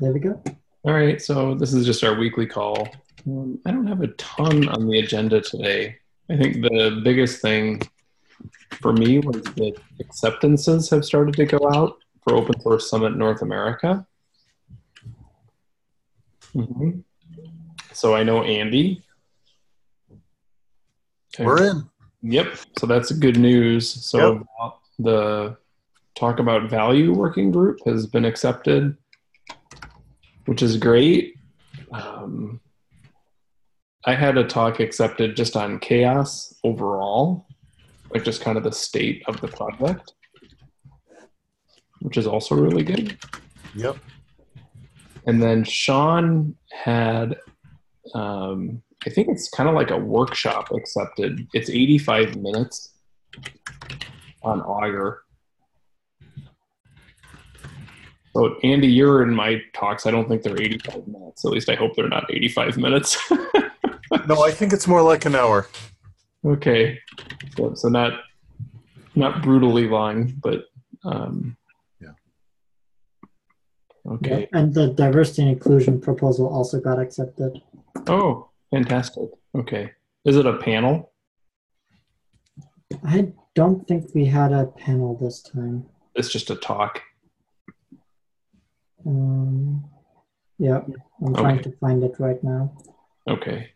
There we go. All right, so this is just our weekly call. Um, I don't have a ton on the agenda today. I think the biggest thing for me was that acceptances have started to go out for Open Source Summit North America. Mhm. So I know Andy. Okay. We're in. Yep. So that's good news. So the Talk About Value working group has been accepted, which is great. Um, I had a talk accepted just on CHAOSS overall, like just kind of the state of the project, which is also really good. Yep. And then Sean had, um, I think it's kind of like a workshop accepted. It's 85 minutes on Augur. So, Andy, you're in my talks. I don't think they're 85 minutes. At least I hope they're not 85 minutes. No, I think it's more like an hour. okay. So, so not not brutally long, but um, Yeah. Okay. Yeah, And the diversity and inclusion proposal also got accepted. Oh, fantastic. Okay. Is it a panel? I don't think we had a panel this time. It's just a talk. Um, yeah, I'm trying Okay. to find it right now. Okay.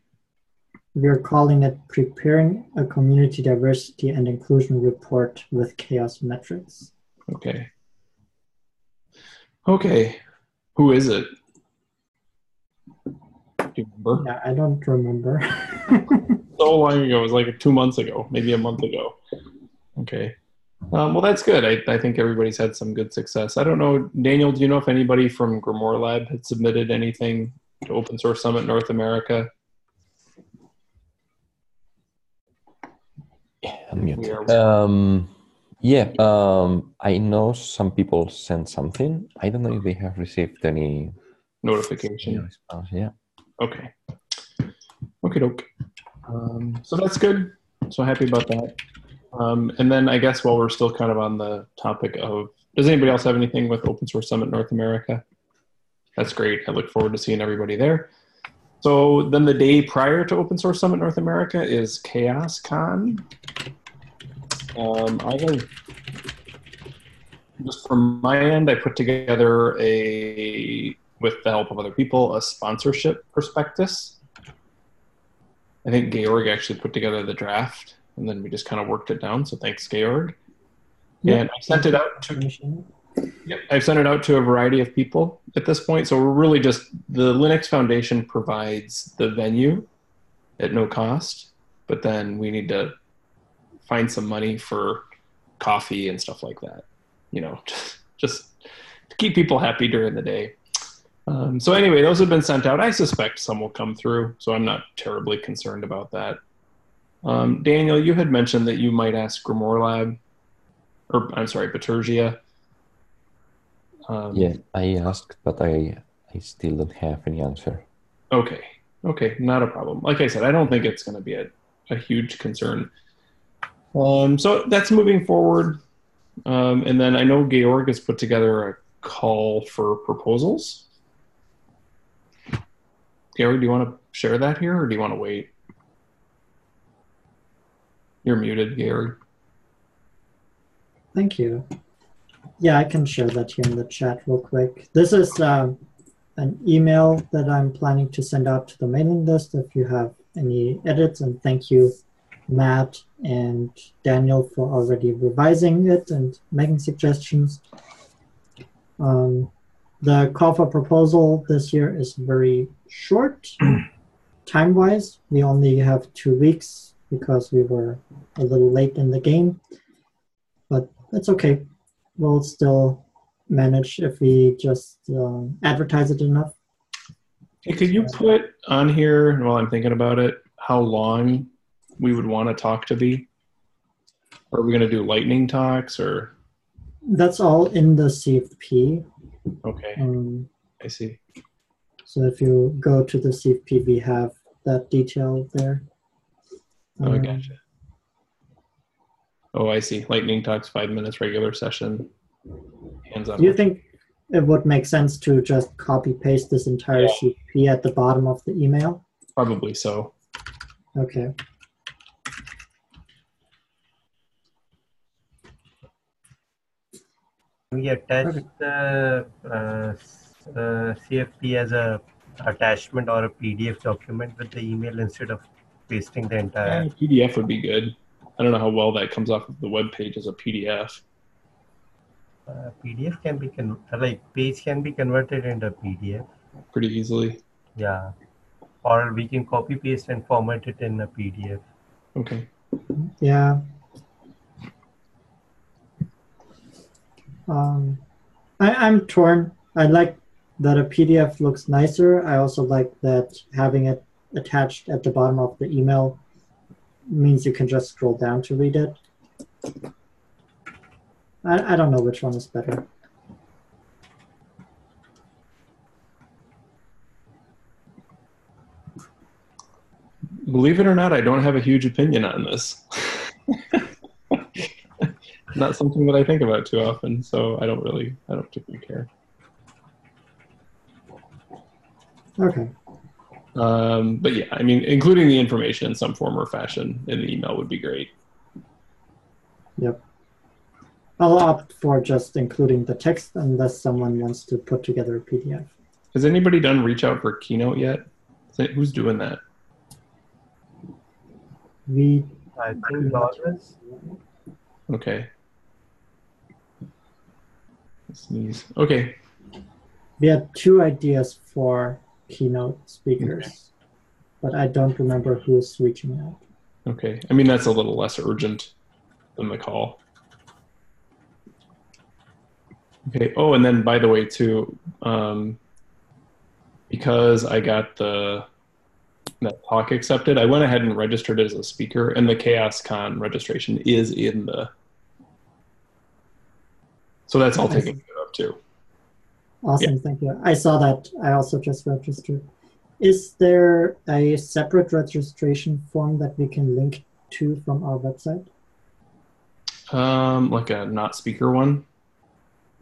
We're calling it Preparing a Community Diversity and Inclusion Report with CHAOSS Metrics. Okay. Okay. Who is it? Do you remember? Yeah, I don't remember. So long ago. It was like two months ago, maybe a month ago. Okay. Um, well, that's good. I, I think everybody's had some good success. I don't know, Daniel, do you know if anybody from Grimoire Lab had submitted anything to Open Source Summit North America? Unmute. We are- Um, yeah, um, I know some people sent something. I don't know if they have received any Notification. response. Yeah. Okay. Okay, doke. Um, so that's good. So happy about that. Um, and then I guess while we're still kind of on the topic of, does anybody else have anything with Open Source Summit North America? That's great. I look forward to seeing everybody there. So then the day prior to Open Source Summit North America is CHAOSS Con. Um, I have, just from my end, I put together a, with the help of other people, a sponsorship prospectus. I think Georg actually put together the draft, and then we just kind of worked it down. So thanks, Georg. Yeah. And I sent it out to Yep, I've sent it out to a variety of people at this point. So we're really just the Linux Foundation provides the venue at no cost, but then we need to find some money for coffee and stuff like that. You know, just to keep people happy during the day. Um, so anyway, those have been sent out. I suspect some will come through, so I'm not terribly concerned about that. Um, Daniel, you had mentioned that you might ask Grimoire Lab, or I'm sorry, Bitergia. Um, Yeah, I asked, but I I still don't have any answer. Okay. Okay. Not a problem. Like I said, I don't think it's going to be a, a huge concern. Um, so that's moving forward. Um, and then I know Georg has put together a call for proposals. Georg, do you want to share that here or do you want to wait? You're muted, Gary. Thank you. Yeah, I can share that here in the chat real quick. This is um, an email that I'm planning to send out to the mailing list if you have any edits. And thank you, Matt and Daniel, for already revising it and making suggestions. Um, the call for proposal this year is very short time wise. We only have two weeks because we were a little late in the game, but that's okay. We'll still manage if we just um, advertise it enough. Hey, could you put on here, while I'm thinking about it, how long we would want to talk to be? Are we going to do lightning talks or? That's all in the CFP. Okay, Um, I see. so if you go to the CFP, we have that detail there. Oh, I Um, gotcha. Oh, I see. Lightning talks, five minutes, regular session. Hands on. Do you think it would make sense to just copy paste this entire Yeah. CP at the bottom of the email. Probably so. Okay. we attach Okay. the uh, uh, CFP as a attachment or a PDF document with the email instead of pasting the Yeah, entire. PDF would be good. I don't know how well that comes off of the web page as a PDF. Uh, PDF can be con- like page can be converted into PDF. pretty easily. Yeah, or we can copy paste and format it in a PDF. Okay. Yeah. Um, I, I'm torn. I like that a PDF looks nicer. I also like that having it attached at the bottom of the email means you can just scroll down to read it. I, I don't know which one is better. Believe it or not, I don't have a huge opinion on this. not something that I think about too often, so I don't really, I don't particularly care. Okay. Um, but yeah, I mean, including the information in some form or fashion in the email would be great. Yep. I'll opt for just including the text unless someone wants to put together a PDF. Has anybody done reach out for Keynote yet? It- Who's doing that? We I think Lawrence. Okay. Sneeze. Okay. We had two ideas for keynote speakers, but I don't remember who's reaching out. Okay. I mean, that's a little less urgent than the call. Okay. Oh, and then by the way, too, um, because I got the that talk accepted, I went ahead and registered as a speaker, and the CHAOSS Con registration is in the. So that's all taken care of too. Awesome, thank you. I saw that. I also just registered. Is there a separate registration form that we can link to from our website? Um, like a not speaker one.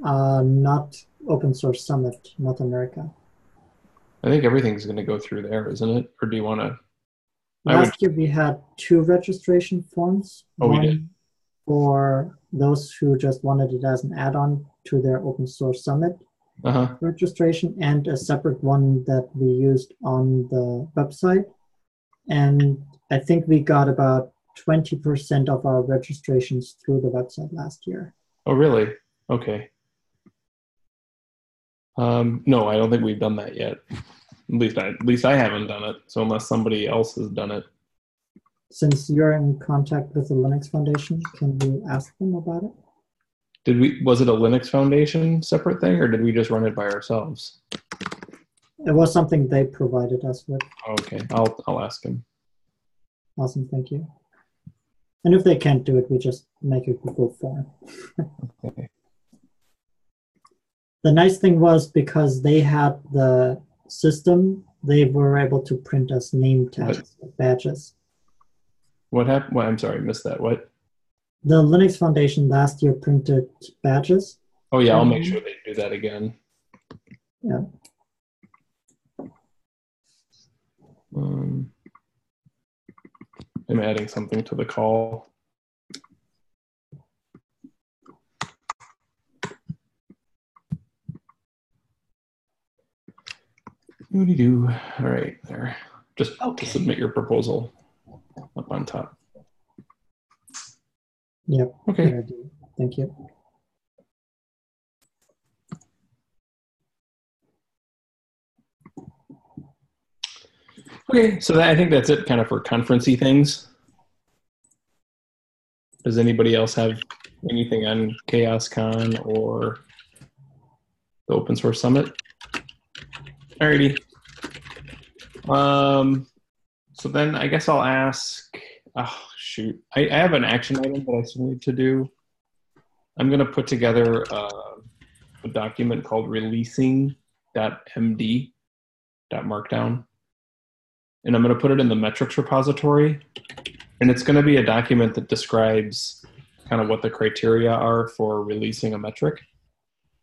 Uh, not Open Source Summit, North America. I think everything's going to go through there, isn't it? Or do you want to? I would- Last year we had two registration forms. Oh, we one did. For those who just wanted it as an add-on to their Open Source Summit Uh huh. registration, and a separate one that we used on the website. And I think we got about 20% of our registrations through the website last year. Oh, really? Okay. Um, no, I don't think we've done that yet. At least I, at least I haven't done it. So unless somebody else has done it, Since you're in contact with the Linux Foundation, can you ask them about it? Did we? Was it a Linux Foundation separate thing, or did we just run it by ourselves? It was something they provided us with. Okay, I'll I'll ask him. Awesome, thank you. And if they can't do it, we just make a Google form. Okay. The nice thing was because they had the system, they were able to print us name tags, badges. What happened? Well, I'm sorry, i missed that. What? The Linux Foundation last year printed badges. Oh yeah, I'll make Mhm. sure they do that again. Yeah. Um, I'm adding something to the call. Doody doo. All right, there. Just Okay. to submit your proposal up on top. Yep. Okay. Thank you. Okay, so that, I think that's it kind of for conferencey things. Does anybody else have anything on CHAOSScon or the Open Source Summit? Alrighty. Um, so then I guess I'll ask. Oh shoot, I, I have an action item that I still need to do. I'm going to put together uh, a document called releasing.md.markdown and I'm going to put it in the metrics repository. And it's going to be a document that describes kind of what the criteria are for releasing a metric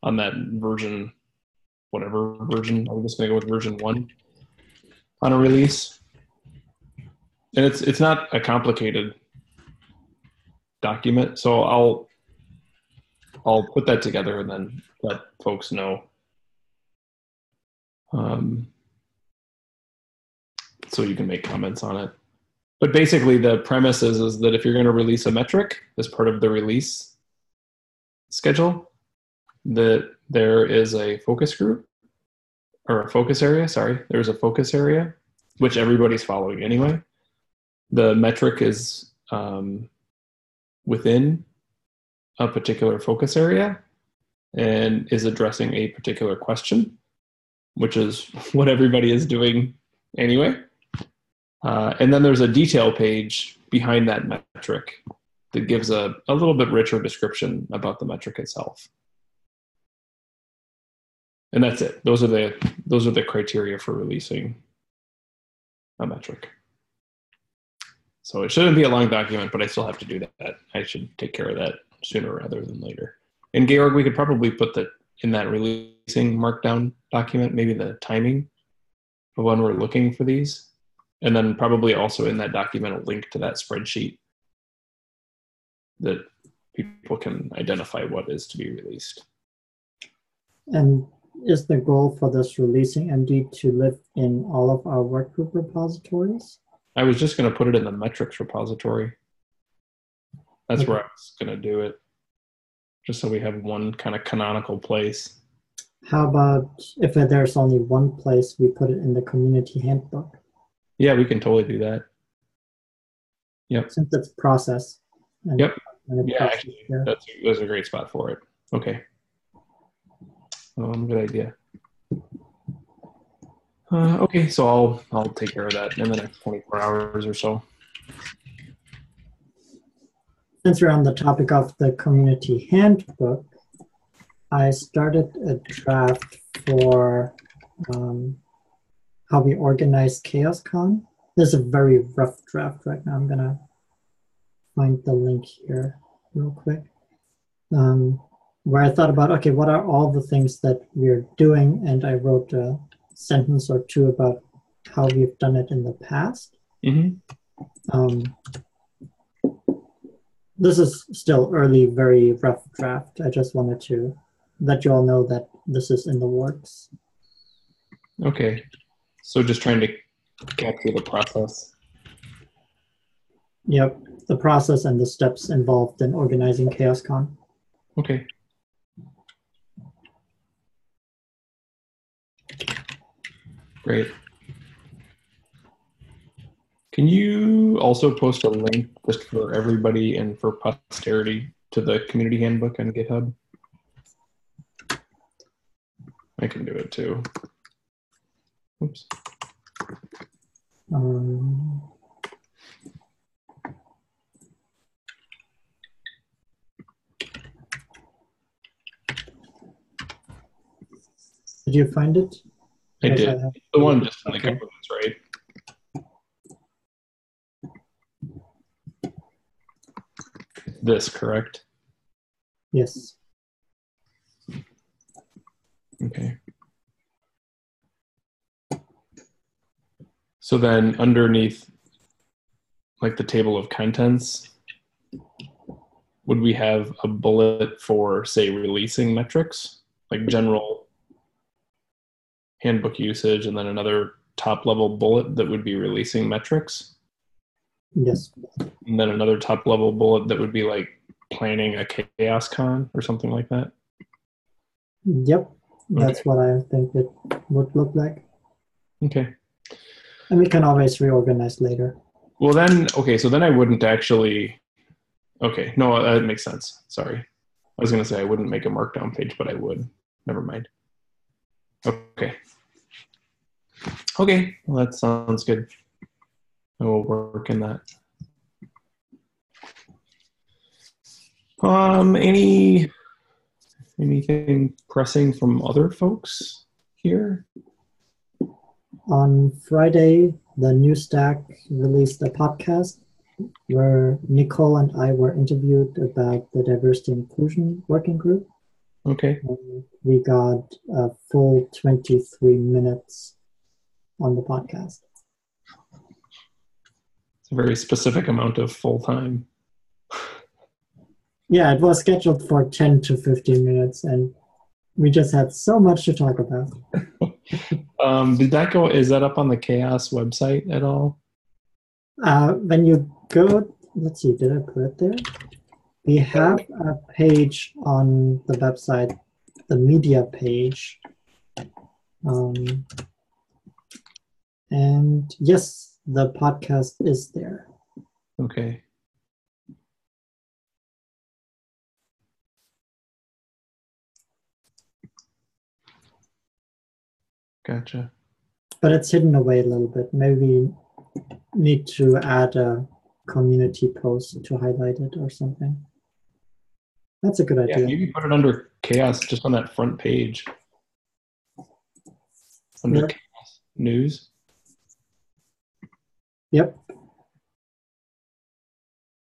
on that version whatever version. I'm just going to go with version one on a release. And it's it's not a complicated document, so I'll I'll put that together and then let folks know. Um, so you can make comments on it. But basically, the premise is, is that if you're going to release a metric as part of the release schedule, that there is a focus group or a focus area. Sorry, there's a focus area which everybody's following anyway. The metric is um, within a particular focus area and is addressing a particular question, which is what everybody is doing anyway. Uh, and then there's a detail page behind that metric that gives a, a little bit richer description about the metric itself. And that's it. Those are the those are the criteria for releasing a metric. So it shouldn't be a long document, but I still have to do that. I should take care of that sooner rather than later. And Georg, we could probably put that in that releasing markdown document, maybe the timing of when we're looking for these. And then probably also in that document, a link to that spreadsheet that people can identify what is to be released. And is the goal for this releasing MD to live in all of our workgroup repositories? I was just going to put it in the metrics repository. That's Okay. where I was going to do it, just so we have one kind of canonical place. How about if there's only one place, we put it in the community handbook Yeah, we can totally do that. Yep. Since it's process. And, Yep. and Yeah, process actually, there. that's that's a great spot for it. Okay. Um, good idea. Uh, okay, so I'll I'll take care of that in the next 24 hours or so. Since we're on the topic of the community handbook, I started a draft for um, how we organize CHAOSScon. This is a very rough draft right now. I'm gonna find the link here real quick. Um, where I thought about, okay, what are all the things that we're doing? And I wrote a sentence or two about how we've done it in the past. hmm Um, this is still early, very rough draft. I just wanted to let you all know that this is in the works. Okay, so just trying to capture the process. Yep, the process and the steps involved in organizing CHAOSScon. Okay. Great. Can you also post a link just for everybody and for posterity to the community handbook on GitHub? I can do it too. Oops. Um, did you find it? I did. The one just in the Okay. governance, right? This, correct? Yes. Okay. So then underneath like the table of contents, would we have a bullet for say releasing metrics, like general handbook usage and then another top level bullet that would be releasing metrics Yes. and then another top level bullet that would be like planning a CHAOSS con or something like that? Yep. That's what I think it would look like. Okay. And we can always reorganize later. Well, then, okay, so then I wouldn't actually. Okay, no, uh, that makes sense. Sorry. I was going to say I wouldn't make a markdown page, but I would. Never mind. Okay. Okay, well, that sounds good. I will work in that. Um, any anything pressing from other folks here? On Friday, the New Stack released a podcast where Nicole and I were interviewed about the diversity inclusion working group. Okay. And we got a full 23 minutes on the podcast. It's a very specific amount of full time. Yeah, it was scheduled for 10 to 15 minutes, and we just had so much to talk about. Um, did that go? Is that up on the CHAOSS website at all? Uh, when you go, let's see, did I put it there? We have a page on the website, the media page. Um, and yes, the podcast is there. Okay. Gotcha. But it's hidden away a little bit. Maybe we need to add a community post to highlight it or something. That's a good idea. Yeah, maybe put it under CHAOSS just on that front page. Under Yeah. CHAOSS news. Yep. I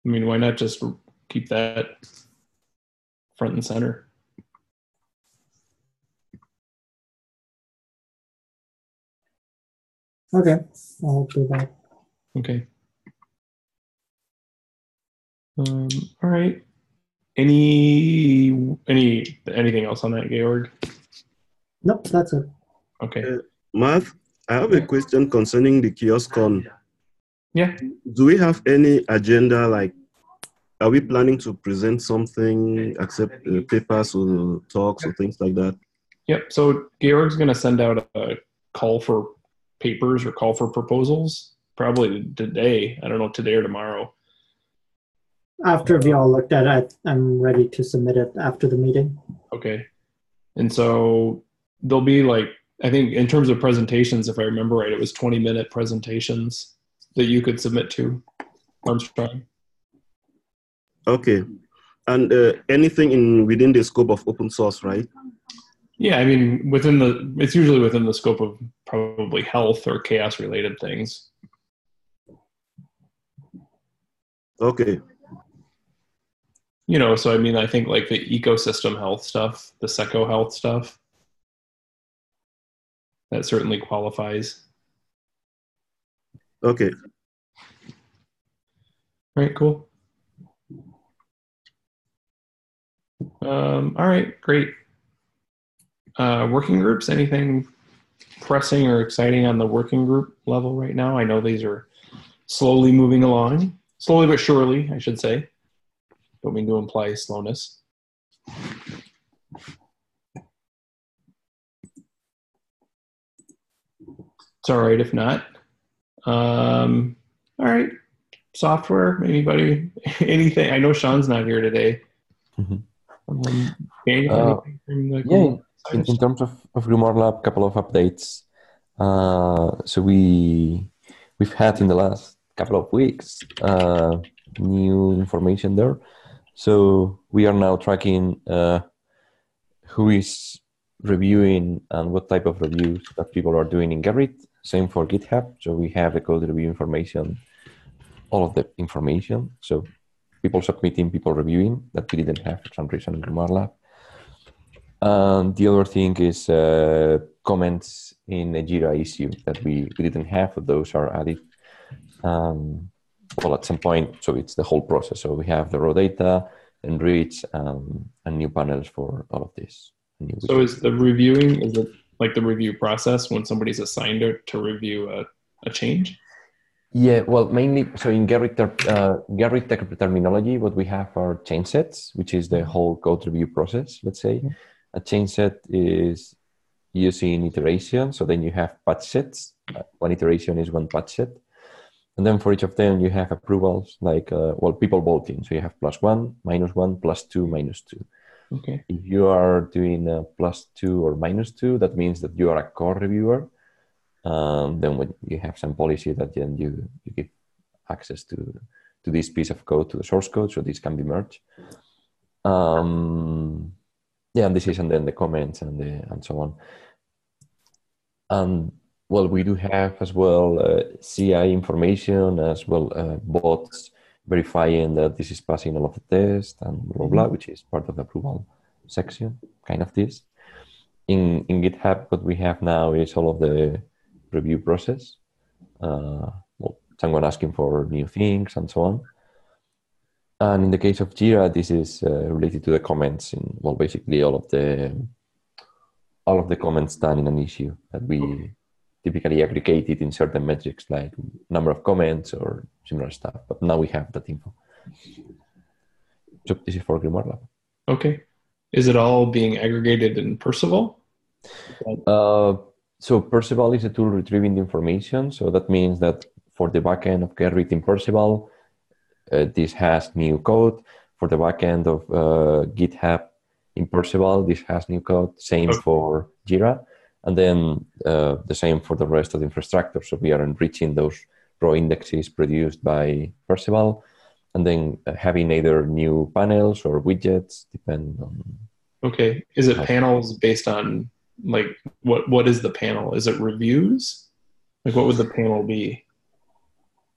mean, why not just keep that front and center? Okay. I'll do that. Okay. Um, all right. Any any anything else on that, Georg? Nope, that's it. Okay. Matt, I have a question concerning the kiosk KioskCon. Yeah. Do we have any agenda? Like, are we planning to present something, accept uh, papers or talks or things like that? Yep. So Georg's going to send out a call for papers or call for proposals probably today. I don't know today or tomorrow. After we all looked at it, I'm ready to submit it after the meeting. Okay. And so there'll be like I think in terms of presentations, if I remember right, it was 20 minute presentations that you could submit to Armstrong. Okay. And uh, anything in within the scope of open source, right? Yeah, I mean within the it's usually within the scope of probably health or CHAOSS related things. Okay. You know, so I mean I think like the ecosystem health stuff, the Seco health stuff, that certainly qualifies. Okay. Right, cool. Um, all right, great. Uh, working groups, anything pressing or exciting on the working group level right now? I know these are slowly moving along, slowly but surely, I should say. Don't mean to imply slowness. It's all right if not. Um, all right, software. Anybody? Anything? I know Sean's not here today. Mhm. Um, Daniel, Uh, from the Yeah, in, in terms of, of Grimoire Lab, a couple of updates. Uh, so we we've had in the last couple of weeks uh, new information there. So we are now tracking uh, who is reviewing and what type of reviews that people are doing in Gerrit. Same for GitHub. So we have the code review information, all of the information. So people submitting, people reviewing that we didn't have for some reason in Grimoire Lab. And the other thing is uh, comments in a Jira issue that we, we didn't have. Those are added. Um, well, at some point, so it's the whole process. So we have the raw data, enrich, um, and new panels for all of this. So is the reviewing is it like the review process when somebody's assigned to, to review a, a change? Yeah, well, mainly so in ter- uh, Gerrit tech terminology, what we have are change sets, which is the whole code review process. Let's say a change set is using iteration. So then you have patch sets. One iteration is one patch set, and then for each of them you have approvals like uh, well people voting. So you have plus one, minus one, plus two, minus two. Okay. If you are doing a plus two or minus two, that means that you are a core reviewer. Um, then when you have some policy that then you, you give access to to this piece of code to the source code, so this can be merged. Um, yeah, and this is and then the comments and the and so on. And well, we do have as well uh, CI information as well uh, bots verifying that this is passing all of the tests and blah blah, blah which is part of the approval section, kind of this. In in GitHub, what we have now is all of the review process. Uh, well, someone asking for new things and so on. And in the case of Jira, this is uh, related to the comments in well, basically all of the all of the comments done in an issue that we typically aggregated in certain metrics like number of comments or similar stuff. But now we have that info. So this is for Grimoire Lab. Okay. Is it all being aggregated in Perceval? Uh, so Perceval is a tool retrieving the information. So that means that for the backend of Gerrit in Perceval, uh, this has new code. For the backend of uh, GitHub in Perceval, this has new code. Same Okay. for Jira. And then uh, the same for the rest of the infrastructure. So we are enriching those raw indexes produced by Perceval and then uh, having either new panels or widgets, depend on. Okay. Is it panels based on like what what is the panel? Is it reviews? Like what would the panel be?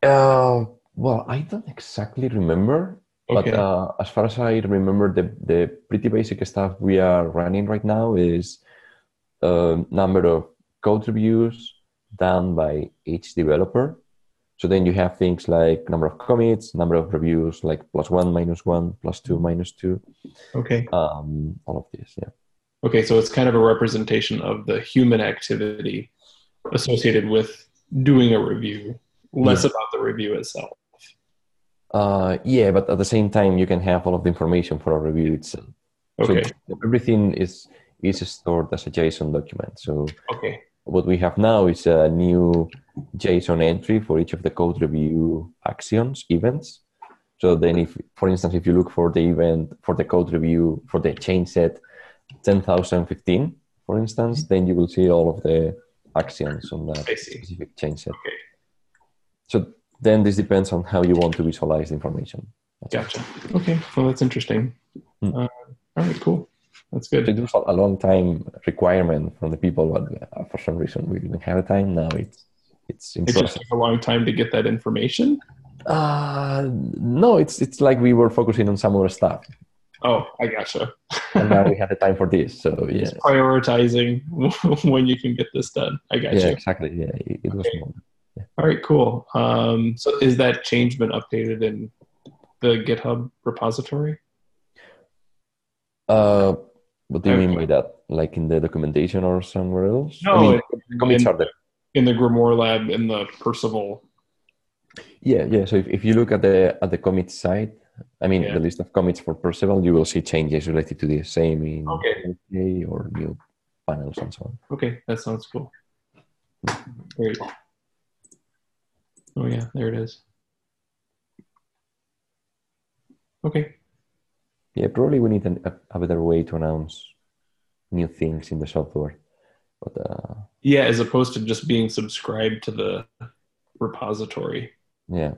Uh, well, I don't exactly remember, Okay. but uh, as far as I remember, the, the pretty basic stuff we are running right now is a number of code reviews done by each developer. So then you have things like number of commits, number of reviews, like plus one, minus one, plus two, minus two, okay. um, all of this. Yeah. Okay, so it's kind of a representation of the human activity associated with doing a review, less about the review itself. Uh, yeah, but at the same time, you can have all of the information for a review itself. Okay. So everything is is stored as a JSON document. So Okay. what we have now is a new JSON entry for each of the code review actions, events. So then if, for instance, if you look for the event, for the code review, for the change set 10,015, for instance, then you will see all of the actions on that specific change set. Okay. So then this depends on how you want to visualize the information. Gotcha. Okay. Well, that's interesting. Hmm. Uh, all right. Cool. That's So good. it was a long time requirement from the people, but uh, for some reason we didn't have the time. Now it's it's It just took a long time to get that information. Uh, no, it's it's like we were focusing on some other stuff, Oh, I gotcha. and now we have the time for this. So yeah, It's prioritizing when you can get this done. I got yeah, you. exactly. Yeah, it, it was. Okay. more- All right, cool. Um, so is that change been updated in the GitHub repository? Uh, what do you mean by that? Like in the documentation or somewhere else? I No, mean, in- commits in- are there. In the Grimoire lab, in the Perceval. Yeah, yeah. So if, if you look at the at the commit side, I mean Yeah. the list of commits for Perceval, you will see changes related to the same in Okay. OK or new panels and so on. Okay, that sounds cool. Great. Oh yeah, there it is. Okay. Yeah, probably we need an, a, a better way to announce new things in the software. But uh, Yeah, as opposed to just being subscribed to the repository. yeah,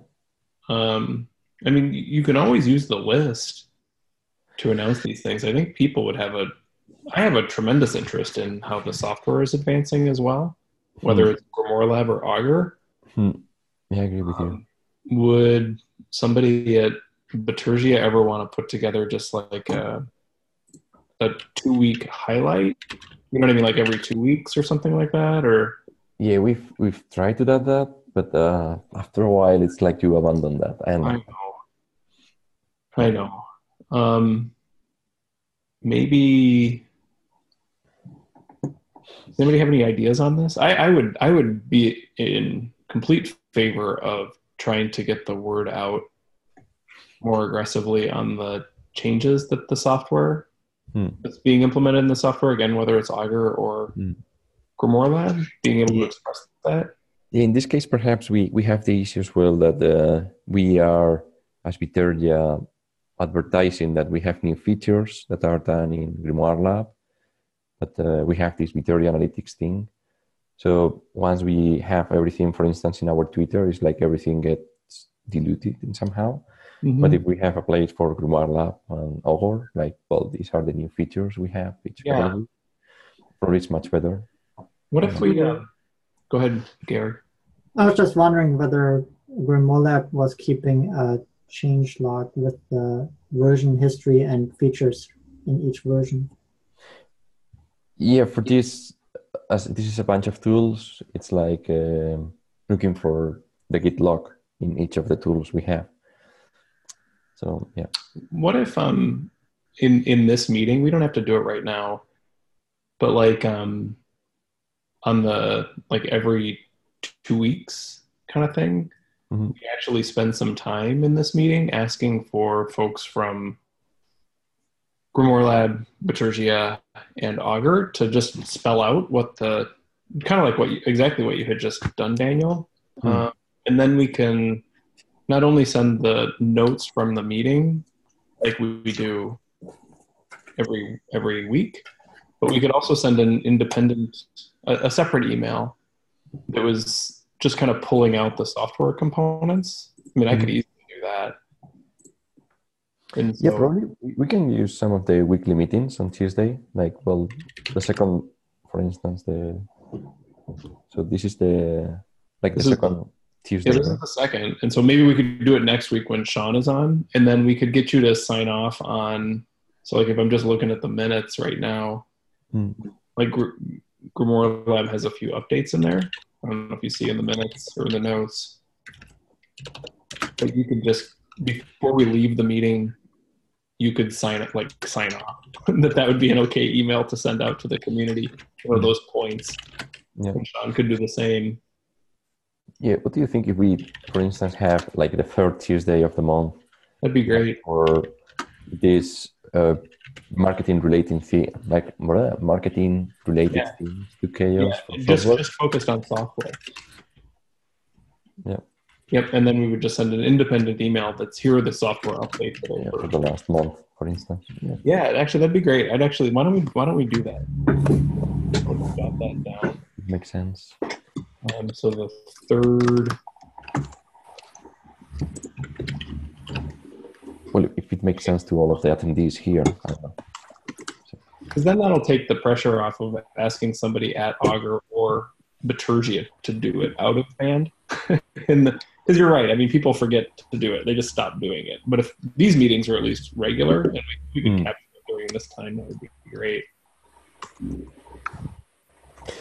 Um, I mean, you can always use the list to announce these things. I think people would have a, I have a tremendous interest in how the software is advancing as well, whether it's Grimoire Lab or Augur. yeah, I agree with you. Um, would somebody at Bitergia ever want to put together just like a, a two week highlight? You know what I mean? Like every two weeks or something like that? Or, Yeah, we've we've tried to do that, but uh, after a while, it's like you abandon that. And I know. I know. Um, maybe. Does anybody have any ideas on this? I, I would I would be in complete favor of trying to get the word out more aggressively on the changes that the software Hmm. that's being implemented in the software again, whether it's Augur or Hmm. Grimoire Lab, being able to express that. in this case, perhaps we we have the issue as well that uh, we are as Bitergia advertising that we have new features that are done in Grimoire Lab, but uh, we have this Bitergia analytics thing. So once we have everything, for instance, in our Twitter, it's like everything gets diluted in somehow. But if we have a place for Grimoire Lab and Augur, like, well, these are the new features we have, it's Yeah. available. Probably it's much better. what if we uh, go ahead, Gary? I was just wondering whether Grimoire Lab was keeping a change log with the version history and features in each version. Yeah, for this, as this is a bunch of tools, it's like um looking for the git log in each of the tools we have. So yeah, What if um in in this meeting we don't have to do it right now, but like um on the like every two weeks kind of thing, Mhm. we actually spend some time in this meeting asking for folks from Grimoire Lab, Bitergia, and Augur to just spell out what the kind of like what you, exactly what you had just done, Daniel, Hmm. uh, and then we can not only send the notes from the meeting like we, we do every every week, but we could also send an independent, a, a separate email that was just kind of pulling out the software components. I mean, I could mm-hmm. easily do that. And yeah, so- probably we- can use some of the weekly meetings on Tuesday. Like, well, the second, for instance, the so this is the like the second Tuesday. Yeah, this is the second, and so maybe we could do it next week when Sean is on, and then we could get you to sign off on. So, like, if I'm just looking at the minutes right now, Hmm. like Gr- Grimoire Lab has a few updates in there. I don't know if you see in the minutes or the notes, but you could just before we leave the meeting, you could sign it like sign off that that would be an okay email to send out to the community or those points. Yeah. And Sean could do the same. Yeah, what do you think if we, for instance, have like the third Tuesday of the month That'd be great. or this uh, marketing related thing, like marketing related Yeah. things to CHAOSS Yeah, just, just focused on software. Yeah. Yep, and then we would just send an independent email that's here are the software updates. yeah, for the last month, for instance. Yeah. Yeah, actually, that'd be great. I'd actually, why don't we, why don't we do that? Let's jot that down. Makes sense. Um, so the third, Well, if it makes sense to all of the attendees here, I don't know. because then that'll take the pressure off of asking somebody at Augur or Bitergia to do it out of band. because you're right, I mean, people forget to do it; they just stop doing it. But if these meetings are at least regular and we, we can Hmm. capture it during this time, that would be great.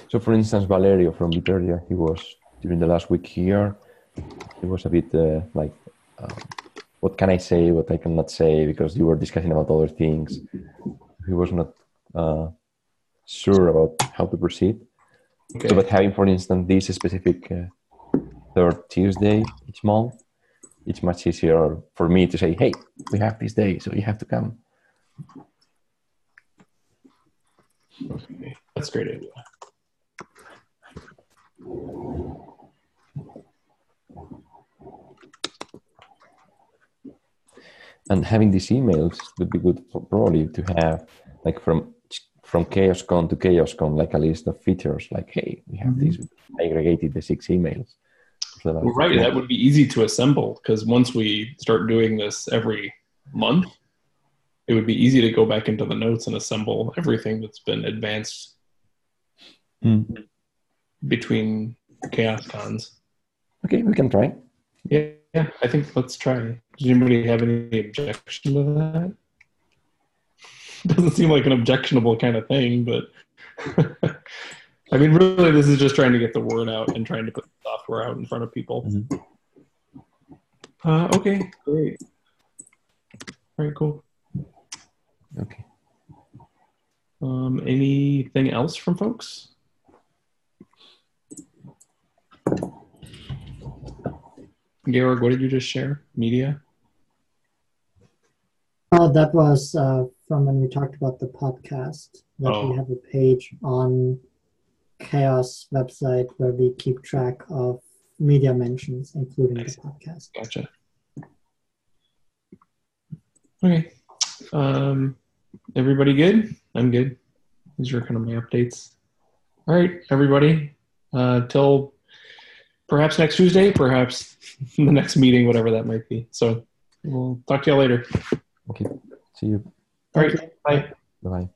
So, for instance, Valerio from Bitergia, he was during the last week here. He was a bit uh, like, um, what can I say, what I cannot say, because you were discussing about other things. He was not uh, sure about how to proceed. Okay. So, but having, for instance, this specific uh, third Tuesday each month, it's much easier for me to say, hey, we have this day, so you have to come. Okay, That's a great idea. And having these emails would be good for probably to have like from from CHAOSScon to CHAOSScon like a list of features like hey we have these aggregated the six emails. So that- Well, right, that would be easy to assemble because once we start doing this every month, it would be easy to go back into the notes and assemble everything that's been advanced. Hmm. Between CHAOSS cons. okay we can try Yeah, yeah, I think let's try. Does anybody have any objection to that? Doesn't seem like an objectionable kind of thing, but I mean, really, this is just trying to get the word out and trying to put the software out in front of people. Mhm. Uh, okay, great. All right, cool. okay Um, anything else from folks? Georg, what did you just share? Media? Oh, that was uh, from when we talked about the podcast. That Oh. we have a page on CHAOSS website where we keep track of media mentions, including Nice. the podcast. Gotcha. Okay. Um, everybody good? I'm good. These are kind of my updates. All right, everybody. Uh, till perhaps next Tuesday, perhaps the next meeting, whatever that might be. So we'll talk to you all later. okay see you All right. Bye. bye